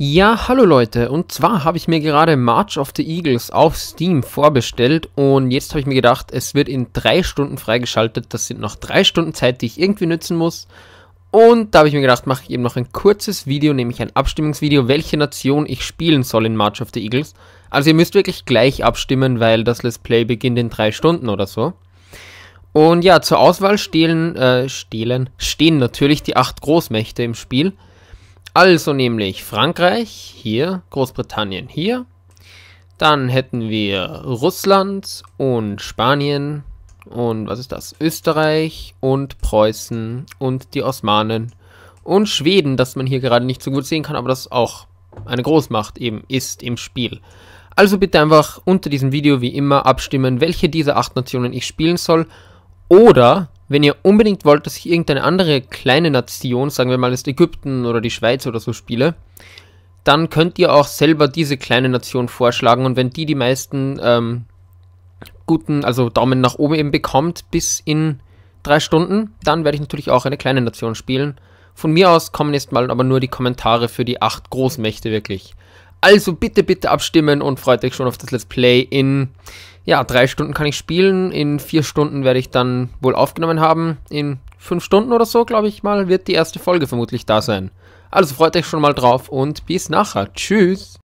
Ja, hallo Leute, und zwar habe ich mir gerade March of the Eagles auf Steam vorbestellt und jetzt habe ich mir gedacht, es wird in drei Stunden freigeschaltet. Das sind noch drei Stunden Zeit, die ich irgendwie nützen muss. Und da habe ich mir gedacht, mache ich eben noch ein kurzes Video, nämlich ein Abstimmungsvideo, welche Nation ich spielen soll in March of the Eagles. Also ihr müsst wirklich gleich abstimmen, weil das Let's Play beginnt in drei Stunden oder so. Und ja, zur Auswahl stehlen, äh, stehlen, stehen natürlich die acht Großmächte im Spiel. Also nämlich Frankreich hier, Großbritannien hier. Dann hätten wir Russland und Spanien und was ist das? Österreich und Preußen und die Osmanen und Schweden, das man hier gerade nicht so gut sehen kann, aber das auch eine Großmacht eben ist im Spiel. Also bitte einfach unter diesem Video wie immer abstimmen, welche dieser acht Nationen ich spielen soll. Oder wenn ihr unbedingt wollt, dass ich irgendeine andere kleine Nation, sagen wir mal ist Ägypten oder die Schweiz oder so spiele, dann könnt ihr auch selber diese kleine Nation vorschlagen und wenn die die meisten ähm, guten, also Daumen nach oben eben bekommt bis in drei Stunden, dann werde ich natürlich auch eine kleine Nation spielen. Von mir aus kommen jetzt mal aber nur die Kommentare für die acht Großmächte wirklich. Also bitte, bitte abstimmen und freut euch schon auf das Let's Play. In ja, drei Stunden kann ich spielen. In vier Stunden werde ich dann wohl aufgenommen haben. In fünf Stunden oder so, glaube ich mal, wird die erste Folge vermutlich da sein. Also freut euch schon mal drauf und bis nachher. Tschüss.